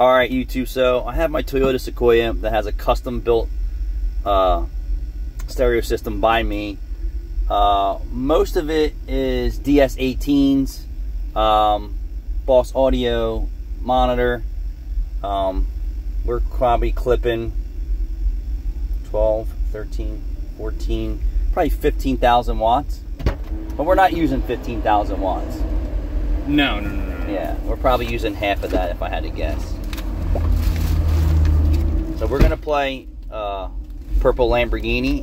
All right, YouTube. So I have my Toyota Sequoia that has a custom built uh, stereo system by me. Uh, most of it is DS18s, um, Boss Audio monitor. Um, we're probably clipping 12, 13, 14, probably 15,000 watts. But we're not using 15,000 watts. No, no, no, no. Yeah, we're probably using half of that if I had to guess. So we're gonna play uh, Purple Lamborghini,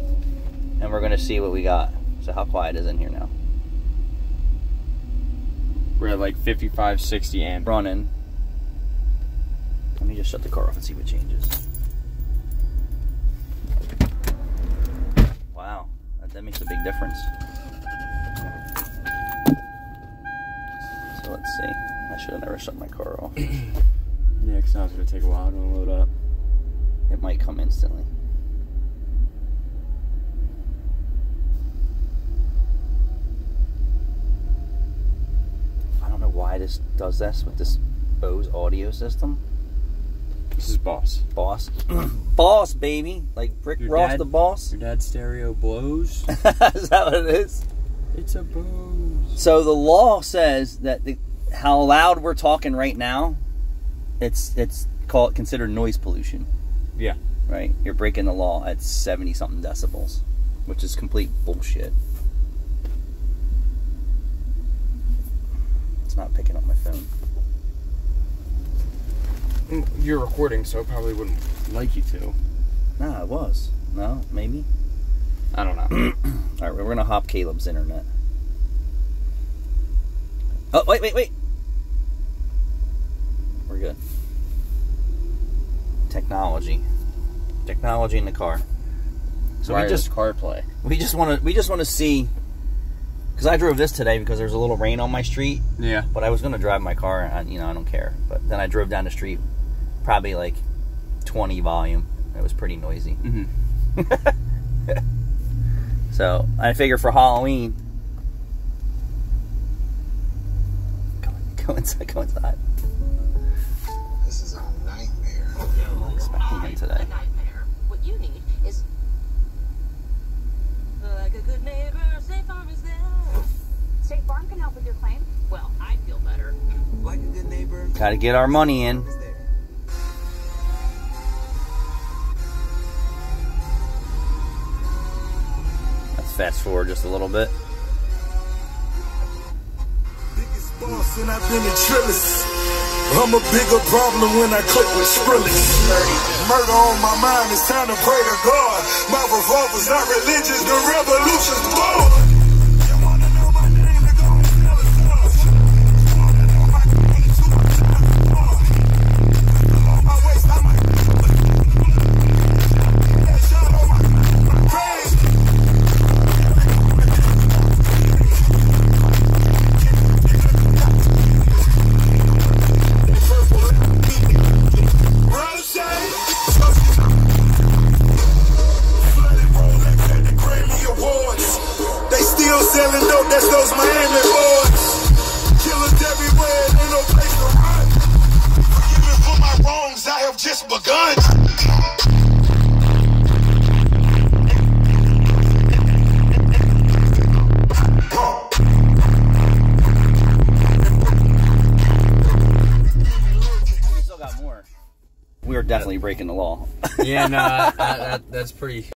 and we're gonna see what we got. So how quiet is in here now? We're at like 55, 60 amp. Running. Let me just shut the car off and see what changes. Wow, that, that makes a big difference. So let's see. I should have never shut my car off. Yeah, because now it's going to take a while to load up. It might come instantly. I don't know why this does this with this Bose audio system. This is Boss. Boss. boss, baby. Like Rick Your Ross dad- the boss. Your dad's stereo blows? is that what it is? it's a Bose. So the law says that the, how loud we're talking right now, it's it's called considered noise pollution. Yeah. right? You're breaking the law at 70 something decibels, which is complete bullshit. It's not picking up my phone. Mm, You're recording, so I probably wouldn't like you to. Nah, it was. No, maybe. I don't know. All right, we're gonna hop Caleb's internet. Oh, wait, wait, wait. We're good. Technology. Technology in the car. So we Wireless just CarPlay. we just want to we just want to see because I drove this today because there's a little rain on my street Yeah. But I was gonna drive my car, and you know I don't care. But then I drove down the street, probably like 20 volume. It was pretty noisy. Mm-hmm. So I figure for Halloween, go, go inside, go inside. This is a nightmare. I'm expecting him today. What you need is like a good neighbor. State Farm is there. State Farm can help with your claim. Well, I feel better. Like a good neighbor. Got to get our money in. Let's fast forward just a little bit. Biggest boss and I've been a trillist. I'm a bigger problem when I click with Skrillex. Murder on my mind, it's time to pray to God. My revolver's not religious, the revolution's born. Those Miami boys. Killers everywhere, ain't no place to run. Forgiven for my wrongs, I have just begun. We still got more. We are definitely breaking the law. Yeah, no, that, that, that's pretty